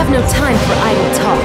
have no time for idle talk.